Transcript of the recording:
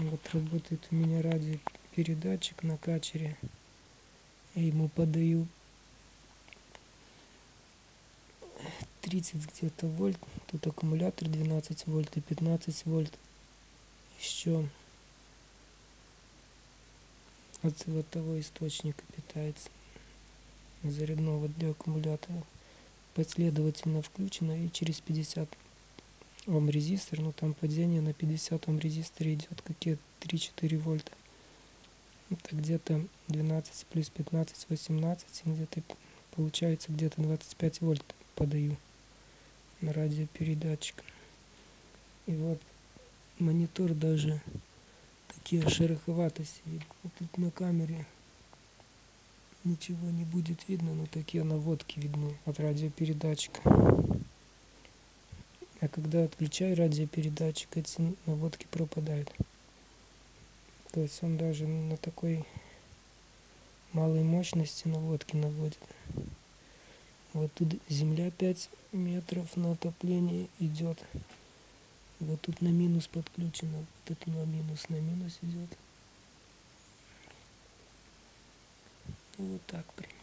Вот работает у меня радиопередатчик на качере. Я ему подаю 30 где-то вольт. Тут аккумулятор 12 вольт и 15 вольт. Еще от вот того источника питается зарядного для аккумулятора последовательно включено и через 50 ом резистор, ну там падение на 50 ом резисторе идет, какие 3-4 вольта. Это где-то 12 плюс 15, 18, где-то получается где-то 25 вольт подаю на радиопередатчик. И вот монитор даже такие шероховатости. Тут на камере ничего не будет видно, но такие наводки видны от радиопередатчика. А когда отключаю радиопередатчик, эти наводки пропадают. То есть он даже на такой малой мощности наводки наводит. Вот тут земля 5 метров на отопление идет. Вот тут на минус подключено. Вот это на минус, на минус идет. Вот так примерно.